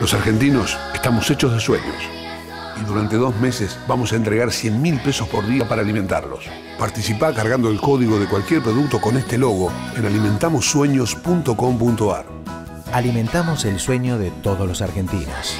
Los argentinos estamos hechos de sueños y durante dos meses vamos a entregar 100 mil pesos por día para alimentarlos. Participa cargando el código de cualquier producto con este logo en alimentamosueños.com.ar. Alimentamos el sueño de todos los argentinos.